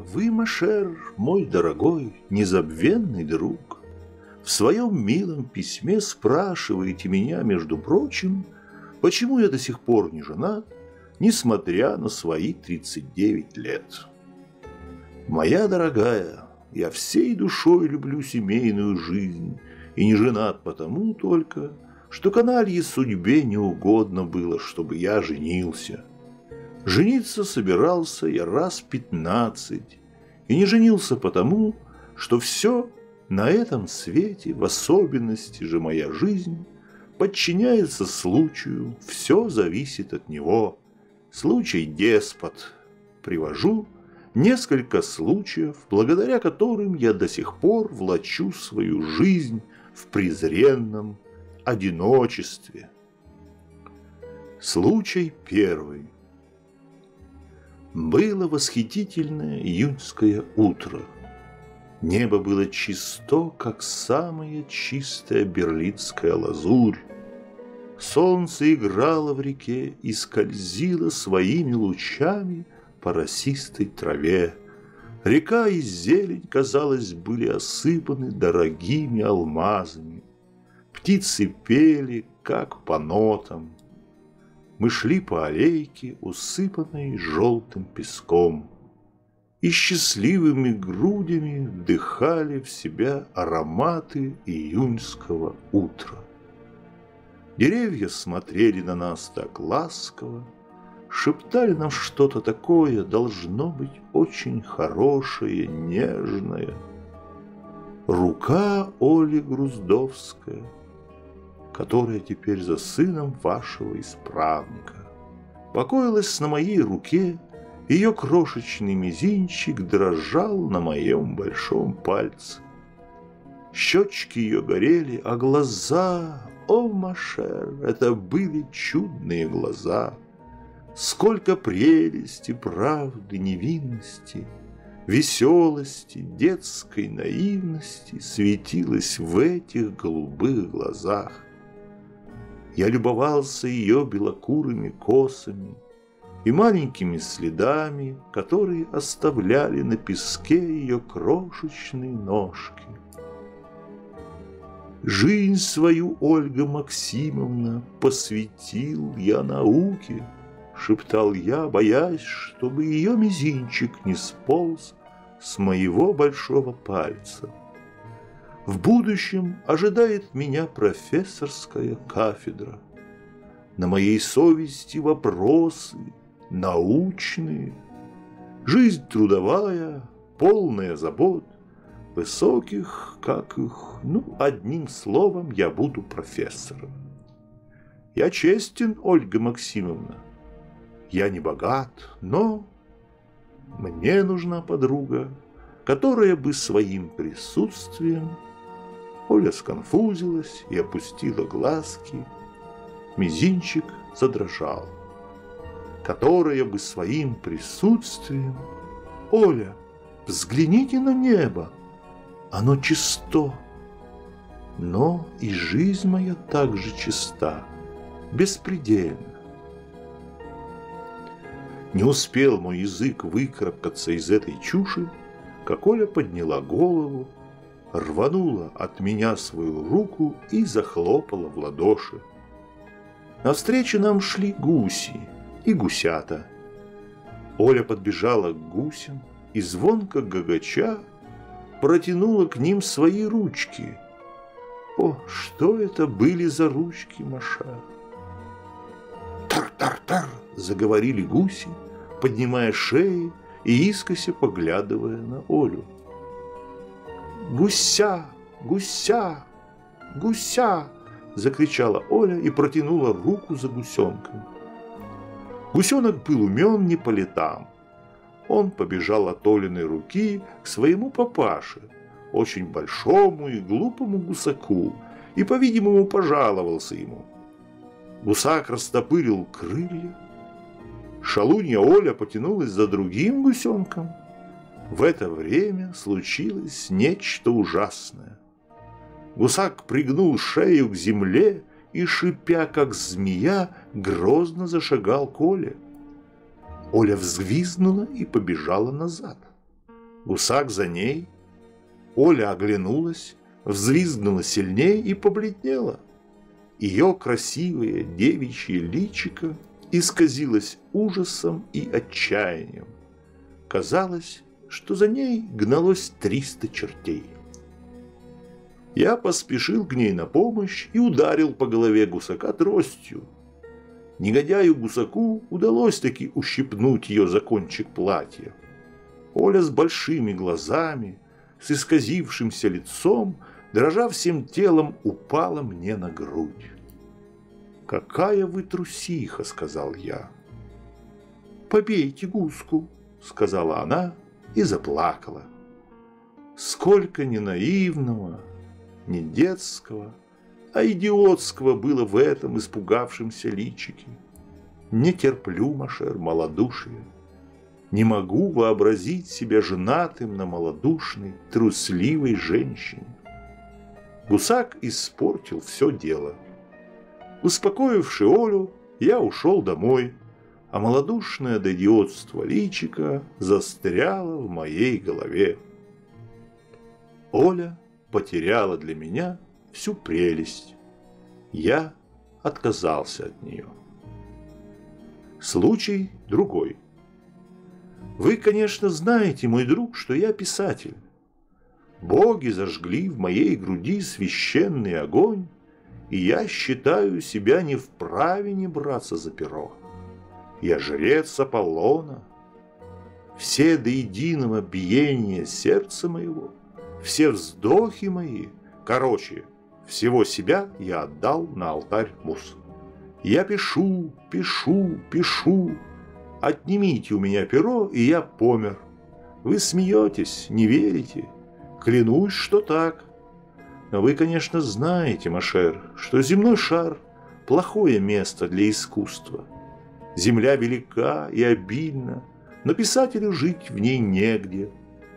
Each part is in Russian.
Вы, Машер, мой дорогой, незабвенный друг, В своем милом письме спрашиваете меня, между прочим, Почему я до сих пор не женат, несмотря на свои 39 лет. Моя дорогая, я всей душой люблю семейную жизнь и не женат потому только, что каналье судьбе не угодно было, чтобы я женился. Жениться собирался я раз пятнадцать, и не женился потому, что все на этом свете, в особенности же моя жизнь, подчиняется случаю, все зависит от него. Случай деспот. Привожу несколько случаев, благодаря которым я до сих пор влачу свою жизнь в презренном одиночестве. Случай первый. Было восхитительное июньское утро. Небо было чисто, как самая чистая берлинская лазурь. Солнце играло в реке и скользило своими лучами по росистой траве. Река и зелень, казалось, были осыпаны дорогими алмазами. Птицы пели, как по нотам. Мы шли по аллейке, усыпанной желтым песком, И счастливыми грудями вдыхали в себя ароматы июньского утра. Деревья смотрели на нас так ласково, Шептали нам что-то такое, должно быть, очень хорошее, нежное. Рука Оли Груздовская — которая теперь за сыном вашего исправника. Покоилась на моей руке, ее крошечный мизинчик дрожал на моем большом пальце. Щечки ее горели, а глаза, о, Машер, это были чудные глаза. Сколько прелести, правды, невинности, веселости, детской наивности светилось в этих голубых глазах. Я любовался ее белокурыми косами и маленькими следами, которые оставляли на песке ее крошечные ножки. Жизнь свою, Ольга Максимовна, посвятил я науке, шептал я, боясь, чтобы ее мизинчик не сполз с моего большого пальца. В будущем ожидает меня профессорская кафедра. На моей совести вопросы научные. Жизнь трудовая, полная забот, высоких, как их, ну, одним словом, я буду профессором. Я честен, Ольга Максимовна. Я не богат, но мне нужна подруга, которая бы своим присутствием Оля сконфузилась и опустила глазки. Мизинчик задрожал. Которая бы своим присутствием... Оля, взгляните на небо. Оно чисто. Но и жизнь моя также чиста, беспредельна. Не успел мой язык выкарабкаться из этой чуши, как Оля подняла голову рванула от меня свою руку и захлопала в ладоши. Навстречу нам шли гуси и гусята. Оля подбежала к гусям и звонко гагача протянула к ним свои ручки. О, что это были за ручки, Маша? Тар-тар-тар, заговорили гуси, поднимая шеи и искося поглядывая на Олю. «Гуся! Гуся! Гуся!» – закричала Оля и протянула руку за гусенком. Гусенок был умен не по летам. Он побежал от Олиной руки к своему папаше, очень большому и глупому гусаку, и, по-видимому, пожаловался ему. Гусак растопырил крылья. Шалунья Оля потянулась за другим гусенком – в это время случилось нечто ужасное. Гусак пригнул шею к земле и, шипя, как змея, грозно зашагал к Оле. Оля взвизгнула и побежала назад. Гусак за ней. Оля оглянулась, взвизгнула сильнее и побледнела. Ее красивое девичье личико исказилось ужасом и отчаянием. Казалось, что за ней гналось триста чертей. Я поспешил к ней на помощь и ударил по голове гусака тростью. Негодяю гусаку удалось таки ущипнуть ее за кончик платья. Оля с большими глазами, с исказившимся лицом, дрожа всем телом, упала мне на грудь. «Какая вы трусиха!» — сказал я. «Побейте гуску!» — сказала она и заплакала. Сколько ни наивного, ни детского, а идиотского было в этом испугавшемся личике. Не терплю, Машер, малодушие. Не могу вообразить себя женатым на малодушной, трусливой женщине. Гусак испортил все дело. Успокоивши Олю, я ушел домой, а малодушное до идиотства личико застряло в моей голове. Оля потеряла для меня всю прелесть. Я отказался от нее. Случай другой. Вы, конечно, знаете, мой друг, что я писатель. Боги зажгли в моей груди священный огонь, и я считаю себя не вправе не браться за перо. Я жрец Аполлона. Все до единого биения сердца моего, все вздохи мои, короче, всего себя я отдал на алтарь мус. Я пишу, пишу, пишу, Отнимите у меня перо, и я помер. Вы смеетесь, не верите. Клянусь, что так. Но вы, конечно, знаете, Машер, что земной шар – плохое место для искусства. Земля велика и обильна, но писателю жить в ней негде.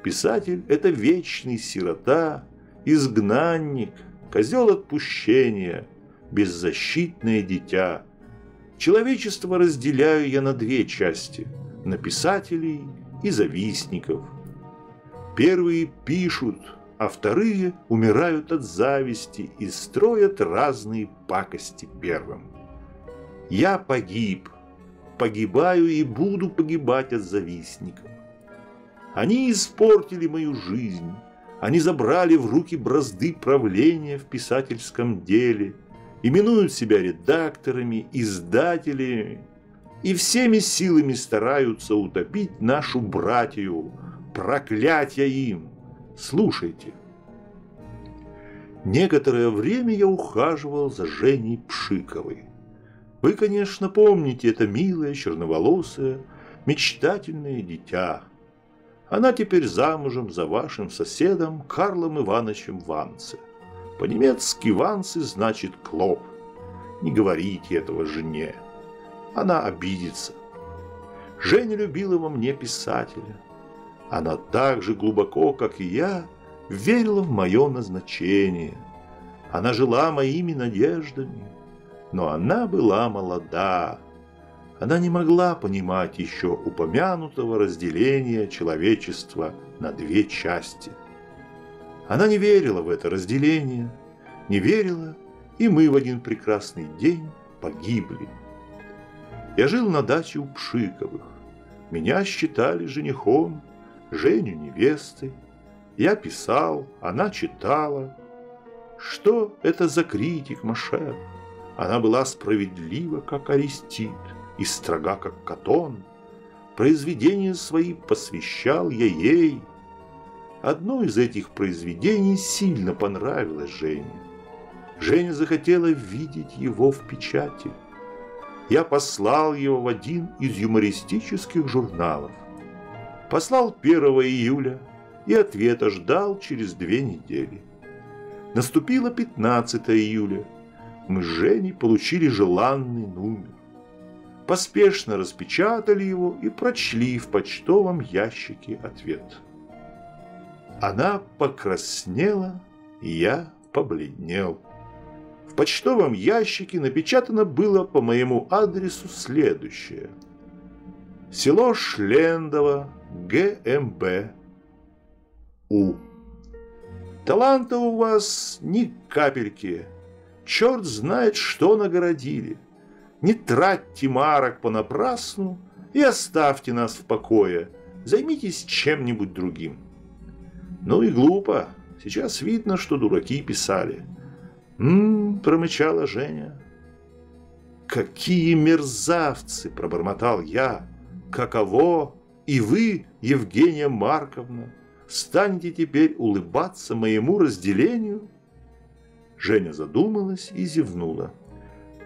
Писатель – это вечный сирота, изгнанник, козел отпущения, беззащитное дитя – Человечество разделяю я на две части – на писателей и завистников. Первые пишут, а вторые умирают от зависти и строят разные пакости первым. Я погиб, погибаю и буду погибать от завистников. Они испортили мою жизнь, они забрали в руки бразды правления в писательском деле – именуют себя редакторами, издателями и всеми силами стараются утопить нашу братью. Проклятья им! Слушайте. Некоторое время я ухаживал за Женей Пшиковой. Вы, конечно, помните это милое, черноволосое, мечтательное дитя. Она теперь замужем за вашим соседом Карлом Ивановичем Ванце. По-немецки «вансы» значит «клоп». Не говорите этого жене. Она обидится. Женя любила во мне писателя. Она так же глубоко, как и я, верила в мое назначение. Она жила моими надеждами, но она была молода. Она не могла понимать еще упомянутого разделения человечества на две части – она не верила в это разделение, не верила, и мы в один прекрасный день погибли. Я жил на даче у Пшиковых. Меня считали женихом, Женю невестой. Я писал, она читала. Что это за критик Машер? Она была справедлива, как Арестит, и строга, как Катон. Произведения свои посвящал я ей – Одно из этих произведений сильно понравилось Жене. Женя захотела видеть его в печати. Я послал его в один из юмористических журналов. Послал 1 июля и ответа ждал через две недели. Наступило 15 июля. Мы с Женей получили желанный номер. Поспешно распечатали его и прочли в почтовом ящике ответ. Она покраснела, и я побледнел. В почтовом ящике напечатано было по моему адресу следующее. Село Шлендово, ГМБ, У. Таланта у вас ни капельки. Черт знает, что нагородили. Не тратьте марок понапрасну и оставьте нас в покое. Займитесь чем-нибудь другим. Ну и глупо. Сейчас видно, что дураки писали. «М-м-м», промычала Женя. «Какие мерзавцы!» – пробормотал я. «Каково? И вы, Евгения Марковна, станете теперь улыбаться моему разделению?» Женя задумалась и зевнула.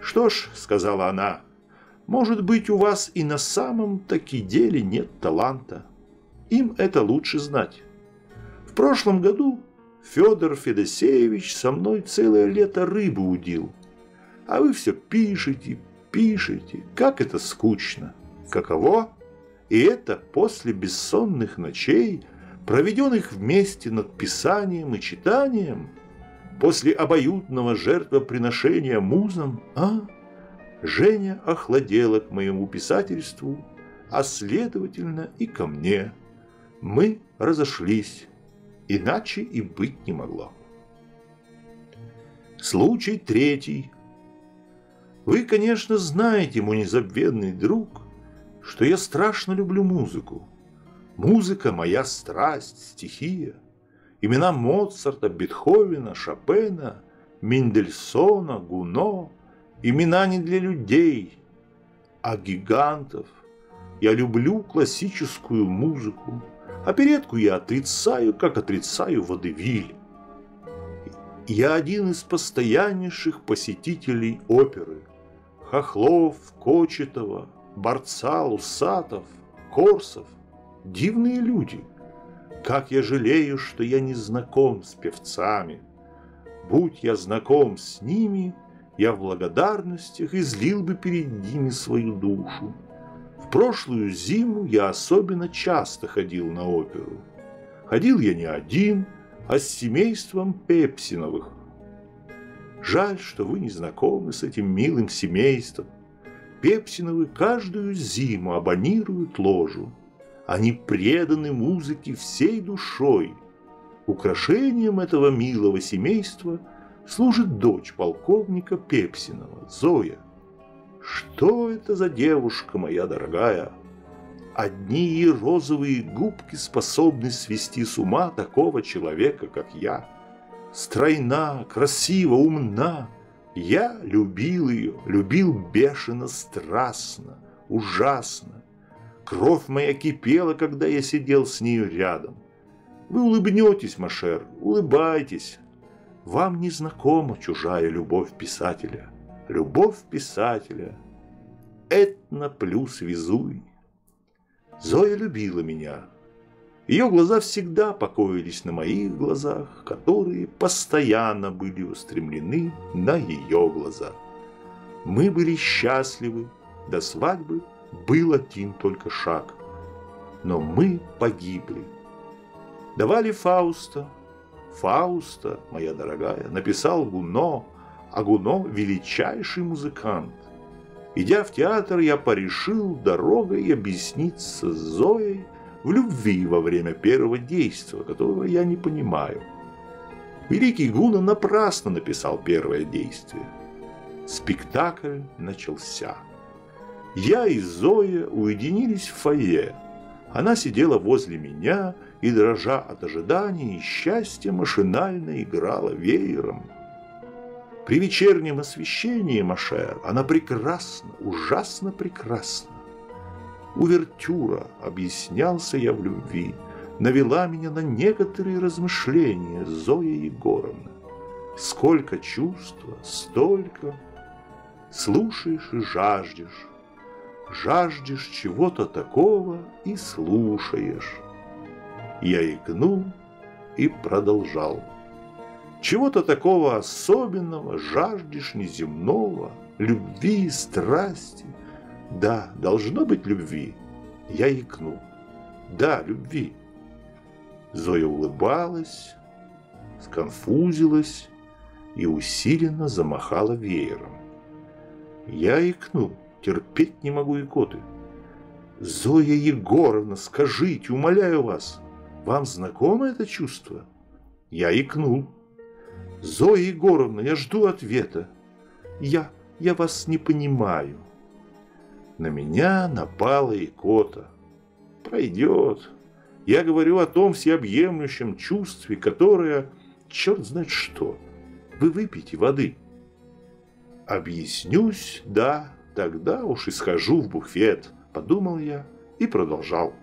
«Что ж», — сказала она, — «может быть, у вас и на самом-таки деле нет таланта. Им это лучше знать. В прошлом году Федор Федосеевич со мной целое лето рыбу удил. А вы все пишете, пишете. Как это скучно. Каково? И это после бессонных ночей, проведенных вместе над писанием и читанием, после обоюдного жертвоприношения музам, а? Женя охладела к моему писательству, а следовательно и ко мне. Мы разошлись, иначе и быть не могло. Случай третий. Вы, конечно, знаете, мой незабвенный друг, что я страшно люблю музыку. Музыка – моя страсть, стихия – Имена Моцарта, Бетховена, Шопена, Мендельсона, Гуно. Имена не для людей, а гигантов. Я люблю классическую музыку. Оперетку я отрицаю, как отрицаю водевиль. Я один из постояннейших посетителей оперы. Хохлов, Кочетова, Борца, Усатов, Корсов. Дивные люди – как я жалею, что я не знаком с певцами. Будь я знаком с ними, я в благодарностях излил бы перед ними свою душу. В прошлую зиму я особенно часто ходил на оперу. Ходил я не один, а с семейством Пепсиновых. Жаль, что вы не знакомы с этим милым семейством. Пепсиновы каждую зиму абонируют ложу. Они преданы музыке всей душой. Украшением этого милого семейства служит дочь полковника Пепсинова, Зоя. Что это за девушка, моя дорогая? Одни ее розовые губки способны свести с ума такого человека, как я. Стройна, красива, умна. Я любил ее, любил бешено, страстно, ужасно. Кровь моя кипела, когда я сидел с нею рядом. Вы улыбнетесь, Машер, улыбайтесь. Вам не знакома чужая любовь писателя. Любовь писателя. Этна плюс Везуй. Зоя любила меня. Ее глаза всегда покоились на моих глазах, которые постоянно были устремлены на ее глаза. Мы были счастливы до свадьбы был один только шаг. Но мы погибли. Давали Фауста. Фауста, моя дорогая, написал Гуно, а Гуно – величайший музыкант. Идя в театр, я порешил дорогой объясниться с Зоей в любви во время первого действия, которого я не понимаю. Великий Гуна напрасно написал первое действие. Спектакль начался. Я и Зоя уединились в фойе. Она сидела возле меня и, дрожа от ожидания и счастья, машинально играла веером. При вечернем освещении Машер она прекрасна, ужасно прекрасна. Увертюра, объяснялся я в любви, навела меня на некоторые размышления Зоя Егоровна. Сколько чувства, столько. Слушаешь и жаждешь, жаждешь чего-то такого и слушаешь. Я икнул и продолжал. Чего-то такого особенного жаждешь неземного, любви и страсти. Да, должно быть любви. Я икнул. Да, любви. Зоя улыбалась, сконфузилась и усиленно замахала веером. Я икнул. Терпеть не могу икоты. Зоя Егоровна, скажите, умоляю вас, Вам знакомо это чувство? Я икнул. Зоя Егоровна, я жду ответа. Я, я вас не понимаю. На меня напала икота. Пройдет. Я говорю о том всеобъемлющем чувстве, которое, черт знает что. Вы выпейте воды. Объяснюсь, да, тогда уж и схожу в буфет, подумал я и продолжал.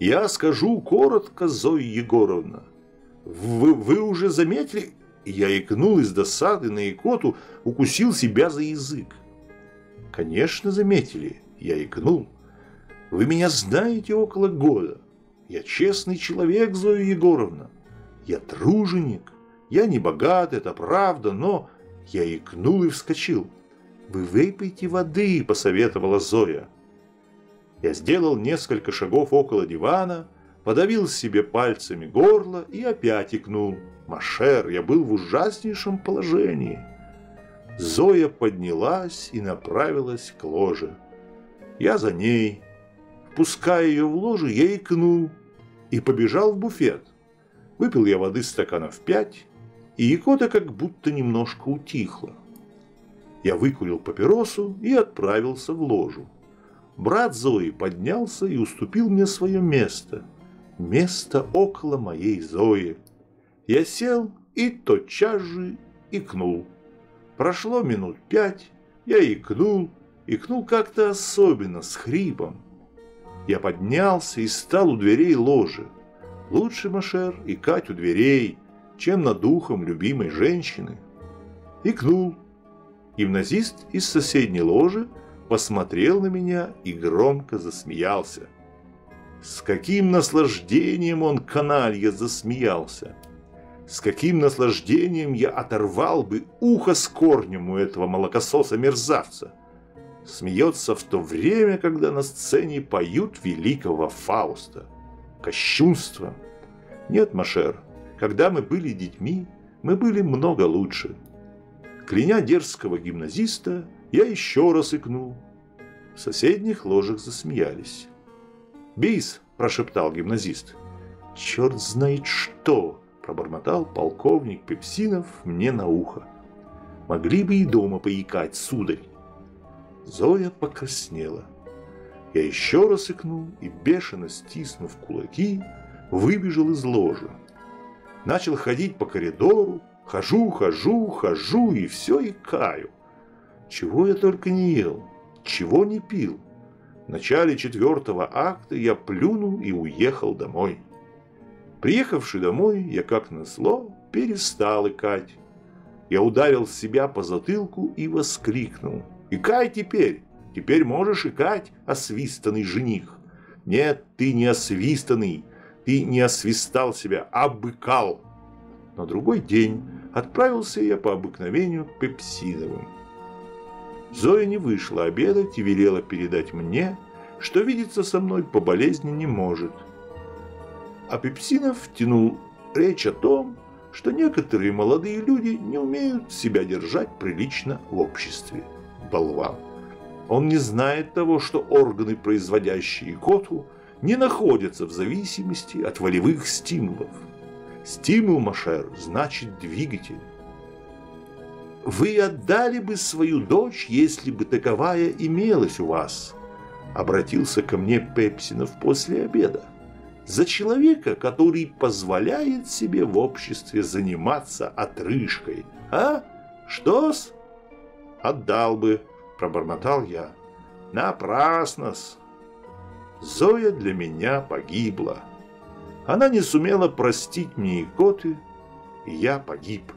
Я скажу коротко, Зоя Егоровна. Вы, вы уже заметили? Я икнул из досады на икоту, укусил себя за язык. Конечно, заметили. Я икнул. Вы меня знаете около года. Я честный человек, Зоя Егоровна. Я труженик. Я не богат, это правда, но... Я икнул и вскочил. «Вы выпейте воды», — посоветовала Зоя. Я сделал несколько шагов около дивана, подавил себе пальцами горло и опять икнул. Машер, я был в ужаснейшем положении. Зоя поднялась и направилась к ложе. Я за ней. Впуская ее в ложе, я икнул и побежал в буфет. Выпил я воды стаканов пять, и икота как будто немножко утихла. Я выкурил папиросу и отправился в ложу. Брат Зои поднялся и уступил мне свое место. Место около моей Зои. Я сел и тотчас же икнул. Прошло минут пять, я икнул, икнул как-то особенно, с хрипом. Я поднялся и стал у дверей ложи. Лучше, Машер, икать у дверей, чем над духом любимой женщины. Икнул. Гимназист из соседней ложи посмотрел на меня и громко засмеялся. С каким наслаждением он, каналья, засмеялся. С каким наслаждением я оторвал бы ухо с корнем у этого молокососа-мерзавца. Смеется в то время, когда на сцене поют великого Фауста. Кощунство. Нет, Машер, когда мы были детьми, мы были много лучше. Кляня дерзкого гимназиста, я еще раз икнул. В соседних ложах засмеялись. «Бис!» – прошептал гимназист. «Черт знает что!» – пробормотал полковник Пепсинов мне на ухо. «Могли бы и дома поикать, сударь!» Зоя покраснела. Я еще раз икнул и, бешено стиснув кулаки, выбежал из ложи. Начал ходить по коридору, хожу, хожу, хожу и все икаю. Чего я только не ел, чего не пил. В начале четвертого акта я плюнул и уехал домой. Приехавший домой, я как назло перестал икать. Я ударил себя по затылку и воскликнул. «Икай теперь! Теперь можешь икать, освистанный жених!» «Нет, ты не освистанный, ты не освистал себя, а быкал!» На другой день отправился я по обыкновению к Пепсидовым. Зоя не вышла обедать и велела передать мне, что видеться со мной по болезни не может. А Пепсинов тянул речь о том, что некоторые молодые люди не умеют себя держать прилично в обществе. Болван. Он не знает того, что органы, производящие коту, не находятся в зависимости от волевых стимулов. Стимул, Машер, значит двигатель. Вы отдали бы свою дочь, если бы таковая имелась у вас, обратился ко мне Пепсинов после обеда. За человека, который позволяет себе в обществе заниматься отрыжкой. А? Что-с? Отдал бы, пробормотал я. Напрасно-с. Зоя для меня погибла. Она не сумела простить мне икоты, и я погиб.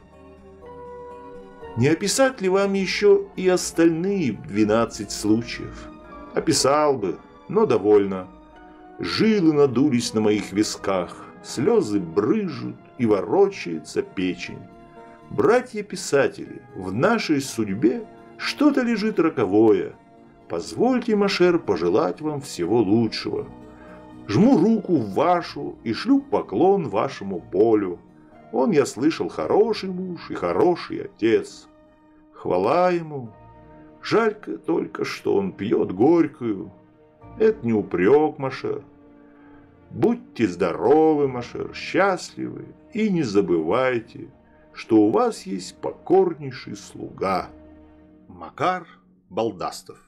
Не описать ли вам еще и остальные 12 случаев? Описал бы, но довольно. Жилы надулись на моих висках, слезы брыжут и ворочается печень. Братья-писатели, в нашей судьбе что-то лежит роковое. Позвольте, Машер, пожелать вам всего лучшего. Жму руку вашу и шлю поклон вашему полю. Он, я слышал, хороший муж и хороший отец. Хвала ему. Жалько только, что он пьет горькую. Это не упрек, Машер. Будьте здоровы, Машер, счастливы, и не забывайте, что у вас есть покорнейший слуга Макар Балдастов.